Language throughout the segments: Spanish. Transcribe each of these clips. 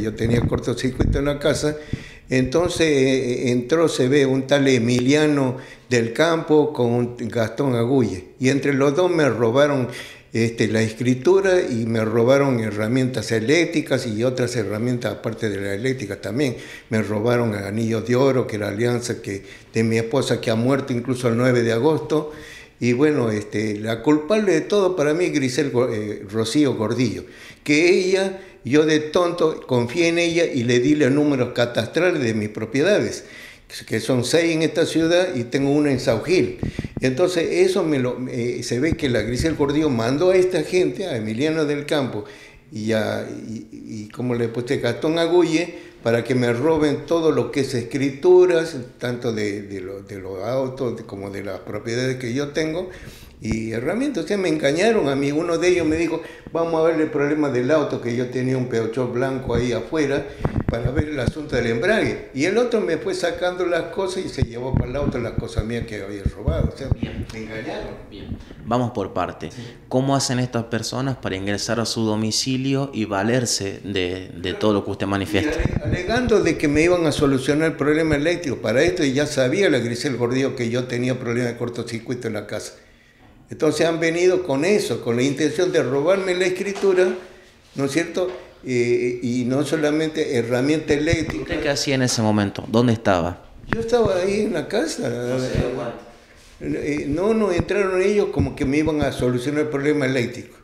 Yo tenía cortocircuito en la casa, entonces eh, entró, se ve un tal Emiliano del Campo con un Gastón Agulle, y entre los dos me robaron este, la escritura y me robaron herramientas eléctricas y otras herramientas aparte de la eléctrica también. Me robaron anillos de oro, que era alianza que, de mi esposa que ha muerto incluso el 9 de agosto. Y bueno, este, la culpable de todo para mí es Grisel eh, Rocío Gordillo, que ella, yo de tonto confié en ella y le di los números catastrales de mis propiedades, que son seis en esta ciudad y tengo una en Saugil. Entonces eso me lo, se ve que la Grisel Gordillo mandó a esta gente, a Emiliano del Campo y, a, y, como le puse Gastón Agulle, para que me roben todo lo que es escrituras, tanto de, de, de los autos como de las propiedades que yo tengo, y herramientas. O sea, me engañaron a mí. Uno de ellos me dijo, vamos a ver el problema del auto, que yo tenía un peochor blanco ahí afuera, para ver el asunto del embrague. Y el otro me fue sacando las cosas y se llevó para el auto las cosas mías que había robado. O sea, me engañaron. Bien. Vamos por parte. ¿Cómo hacen estas personas para ingresar a su domicilio y valerse de, de todo lo que usted manifiesta? Alegando de que me iban a solucionar el problema eléctrico. Para esto ya sabía la Grisel Gordillo que yo tenía problemas de cortocircuito en la casa. Entonces han venido con eso, con la intención de robarme la escritura, ¿no es cierto? Eh, y no solamente herramienta eléctrica. ¿Usted qué hacía en ese momento? ¿Dónde estaba? Yo estaba ahí en la casa. Eh, no, no, entraron ellos como que me iban a solucionar el problema eléctrico.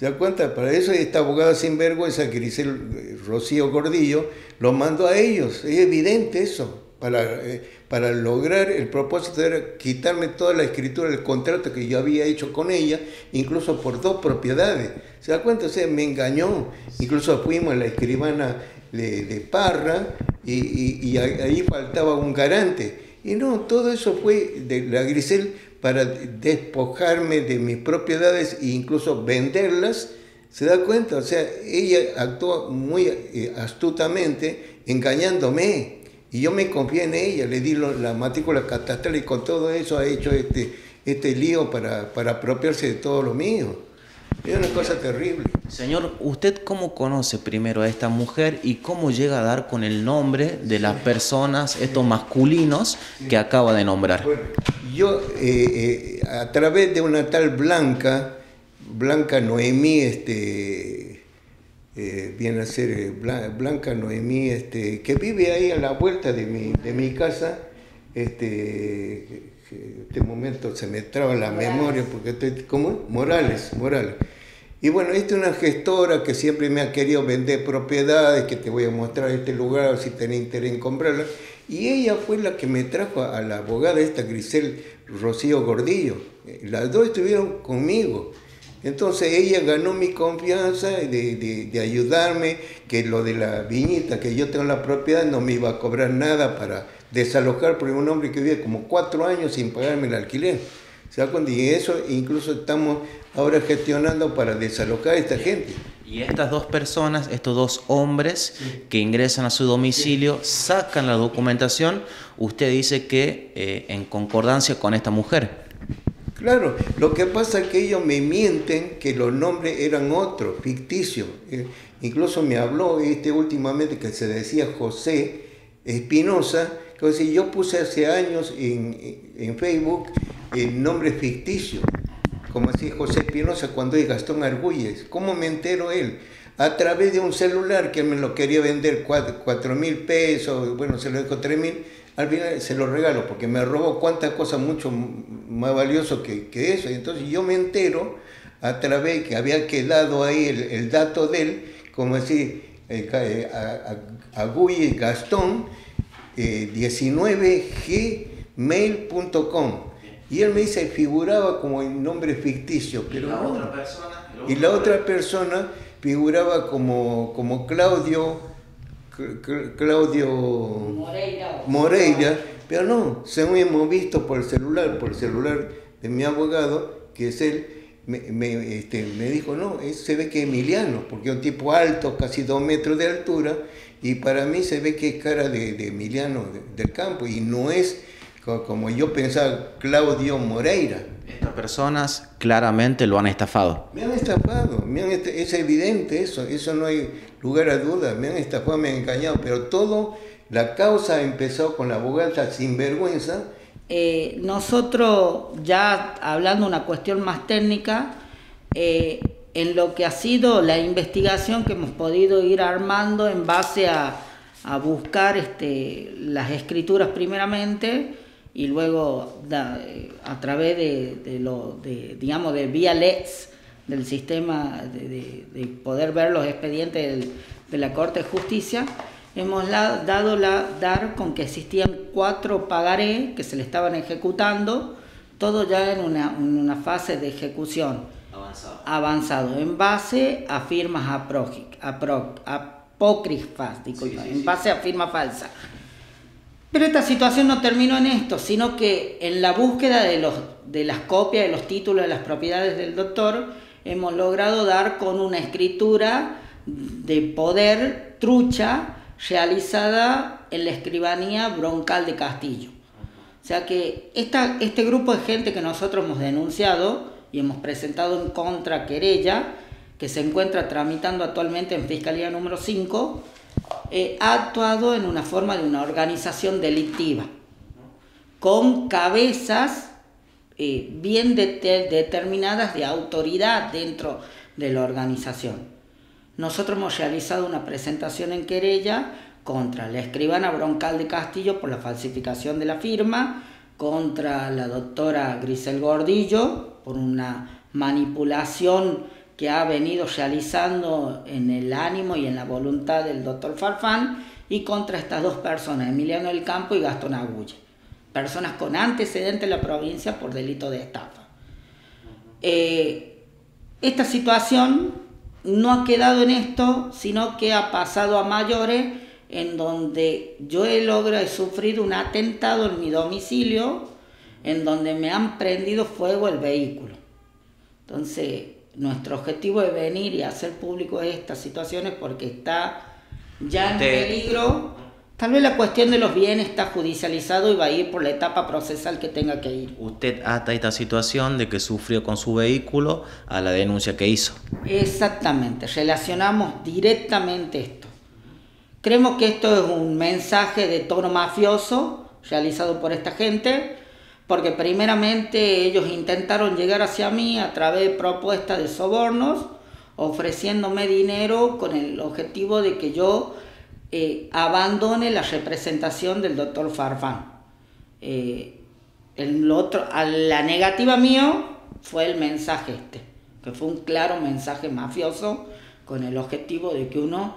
¿Se da cuenta? Para eso esta abogada sin vergüenza, Grisel eh, Rocío Gordillo, lo mandó a ellos. Es evidente eso para, eh, para lograr el propósito era quitarme toda la escritura del contrato que yo había hecho con ella, incluso por dos propiedades. ¿Se da cuenta? O sea, me engañó. Incluso fuimos a la escribana de, Parra y, ahí faltaba un garante. Y no, todo eso fue de la Grisel para despojarme de mis propiedades e incluso venderlas. ¿Se da cuenta? O sea, ella actuó muy eh, astutamente engañándome. Y yo me confié en ella, le di la matrícula catastral y con todo eso ha hecho este, este lío para, para apropiarse de todo lo mío. Es una cosa terrible. Señor, ¿usted cómo conoce primero a esta mujer y cómo llega a dar con el nombre de las personas, estos masculinos que acaba de nombrar? Bueno, yo eh, eh, a través de una tal Blanca, Blanca Noemí, este, eh, viene a ser Blanca Noemí, este, que vive ahí a la vuelta de mi, de mi casa. Este, este momento se me traba la memoria porque estoy, ¿cómo? Morales, Morales. Y bueno, esta es una gestora que siempre me ha querido vender propiedades, que te voy a mostrar este lugar si tenés interés en comprarla. Y ella fue la que me trajo a la abogada esta, Grisel Rocío Gordillo. Eh, las dos estuvieron conmigo. Entonces ella ganó mi confianza de, ayudarme, que lo de la viñita, que yo tengo la propiedad, no me iba a cobrar nada para desalojar, porque un hombre que vive como cuatro años sin pagarme el alquiler. ¿Se da Y eso incluso estamos ahora gestionando para desalojar a esta gente. Y estas dos personas, estos dos hombres que ingresan a su domicilio, sacan la documentación, usted dice que eh, en concordancia con esta mujer. Claro, lo que pasa es que ellos me mienten que los nombres eran otros, ficticios. Eh, incluso me habló este últimamente que se decía José Espinosa, que si yo puse hace años en, Facebook el nombre ficticio, como decía José Espinosa cuando es Gastón Argüelles. ¿Cómo me entero él? A través de un celular que me lo quería vender cuatro mil pesos, bueno, se lo dejó tres mil al final se lo regalo porque me robó cuantas cosas mucho más valiosas que, que, eso. Y entonces yo me entero a través que había quedado ahí el, dato de él, como decir, eh, a, Gastón, 19gmail.com. Y él me dice, figuraba como el nombre ficticio, pero ¿Y la Otra persona, y la otra persona figuraba como, como Claudio Claudio Moreira. pero no, según hemos visto por el celular, por el celular de mi abogado, que es él, me, este, dijo, no, se ve que es Emiliano, porque es un tipo alto, casi dos metros de altura, y para mí se ve que es cara de, Emiliano del campo, y no es como yo pensaba, Claudio Moreira. Estas personas claramente lo han estafado. Me han estafado, me han es evidente eso, eso no hay lugar a duda, me han estafado, me han engañado, pero todo, la causa empezó con la abogada sinvergüenza. Eh, nosotros, ya hablando una cuestión más técnica, eh, en lo que ha sido la investigación que hemos podido ir armando en base a, a buscar este, las escrituras primeramente, y luego a través de, lo, de, digamos, de vía LETS, del sistema de, poder ver los expedientes de la Corte de Justicia, hemos dado la, dar con que existían cuatro pagarés que se le estaban ejecutando, todo ya en una, una fase de ejecución. Avanzado, avanzado en base a firmas apócrifas, disculpa, en base a firma falsa. Pero esta situación no terminó en esto, sino que en la búsqueda de, los, de las copias de los títulos de las propiedades del doctor, hemos logrado dar con una escritura de poder trucha realizada en la escribanía broncal de Castillo. O sea que esta, este grupo de gente que nosotros hemos denunciado y hemos presentado en contra querella, que se encuentra tramitando actualmente en Fiscalía número 5, eh, ha actuado en una forma de una organización delictiva, con cabezas eh, bien determinadas de autoridad dentro de la organización. Nosotros hemos realizado una presentación en querella contra la escribana Broncal de Castillo por la falsificación de la firma, contra la doctora Grisel Gordillo por una manipulación que ha venido realizando en el ánimo y en la voluntad del doctor Farfán y contra estas dos personas, Emiliano del Campo y Gastón Agulla, personas con antecedentes en la provincia por delito de estafa. Eh, esta situación no ha quedado en esto, sino que ha pasado a mayores, en donde yo he logrado, he sufrido un atentado en mi domicilio, en donde me han prendido fuego el vehículo. Entonces, nuestro objetivo es venir y hacer público estas situaciones porque está ya en peligro. Tal vez la cuestión de los bienes está judicializado y va a ir por la etapa procesal que tenga que ir. Usted ata esta situación de que sufrió con su vehículo a la denuncia que hizo. Exactamente, relacionamos directamente esto. Creemos que esto es un mensaje de tono mafioso realizado por esta gente porque primeramente ellos intentaron llegar hacia mí a través de propuestas de sobornos, ofreciéndome dinero con el objetivo de que yo eh, abandone la representación del doctor Farfán. Eh, el otro, a la negativa mío fue el mensaje este, que fue un claro mensaje mafioso con el objetivo de que uno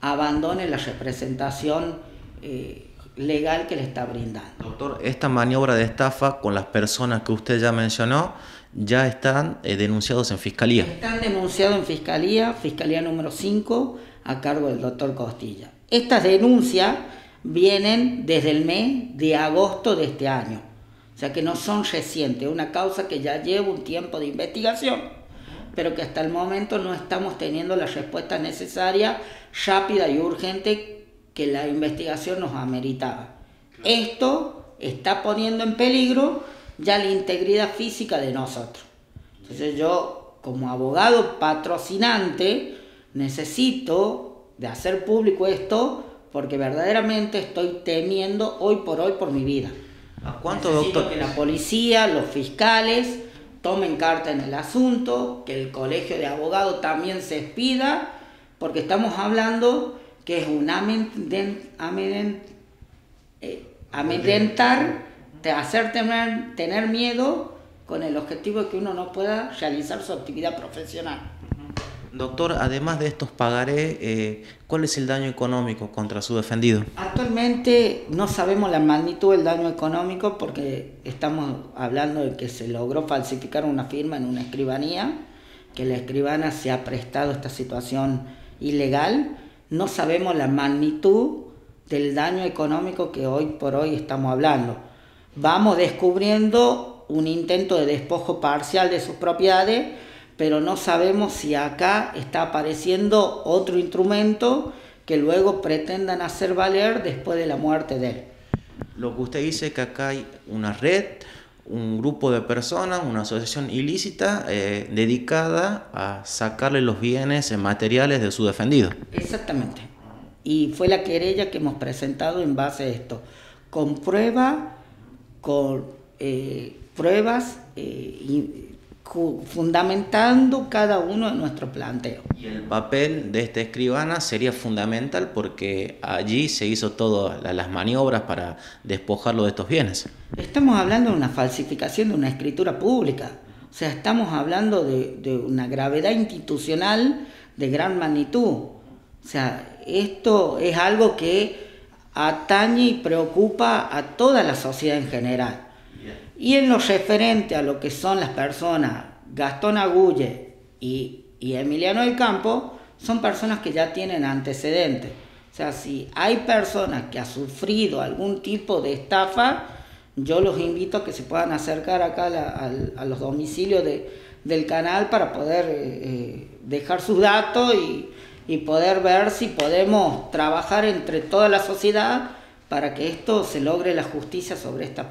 abandone la representación eh, legal que le está brindando. Doctor, esta maniobra de estafa con las personas que usted ya mencionó ya están eh, denunciados en fiscalía. Están denunciados en fiscalía, fiscalía número 5, a cargo del doctor Costilla. Estas denuncias vienen desde el mes de agosto de este año, o sea que no son recientes, una causa que ya lleva un tiempo de investigación, pero que hasta el momento no estamos teniendo la respuesta necesaria, rápida y urgente que la investigación nos ameritaba. Esto está poniendo en peligro ya la integridad física de nosotros. Entonces yo, como abogado patrocinante, necesito de hacer público esto porque verdaderamente estoy temiendo hoy por hoy por mi vida. ¿A cuánto, doctor? que la policía, los fiscales tomen carta en el asunto, que el colegio de abogados también se expida, porque estamos hablando que es un eh, amedrentar, de hacer tener, tener miedo con el objetivo de que uno no pueda realizar su actividad profesional. Doctor, además de estos pagaré, eh, ¿cuál es el daño económico contra su defendido? Actualmente no sabemos la magnitud del daño económico porque estamos hablando de que se logró falsificar una firma en una escribanía, que la escribana se ha prestado a esta situación ilegal no sabemos la magnitud del daño económico que hoy por hoy estamos hablando. Vamos descubriendo un intento de despojo parcial de sus propiedades, pero no sabemos si acá está apareciendo otro instrumento que luego pretendan hacer valer después de la muerte de él. Lo que usted dice es que acá hay una red, un grupo de personas, una asociación ilícita eh, dedicada a sacarle los bienes materiales de su defendido. Exactamente. Y fue la querella que hemos presentado en base a esto, con prueba, con eh, pruebas eh, fundamentando cada uno de nuestros planteos. Y el papel de esta escribana sería fundamental porque allí se hizo todas las maniobras para despojarlo de estos bienes. Estamos hablando de una falsificación de una escritura pública, o sea, estamos hablando de, de una gravedad institucional de gran magnitud. O sea, esto es algo que atañe y preocupa a toda la sociedad en general. Y en lo referente a lo que son las personas, Gastón Agulle y, Emiliano del Campo, son personas que ya tienen antecedentes. O sea, si hay personas que han sufrido algún tipo de estafa, yo los invito a que se puedan acercar acá a, los domicilios del canal para poder eh, eh, dejar sus datos y, y poder ver si podemos trabajar entre toda la sociedad para que esto se logre la justicia sobre estas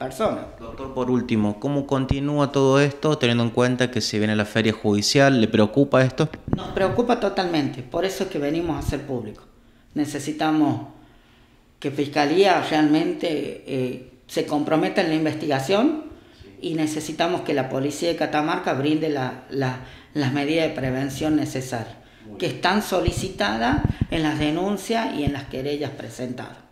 personas. Doctor, por último, ¿cómo continúa todo esto teniendo en cuenta que si viene la feria judicial? ¿Le preocupa esto? Nos preocupa totalmente, por eso es que venimos a hacer público. Necesitamos que Fiscalía realmente eh, se comprometa en la investigación y necesitamos que la policía de Catamarca brinde las medidas de prevención necesarias que están solicitadas en las denuncias y en las querellas presentadas.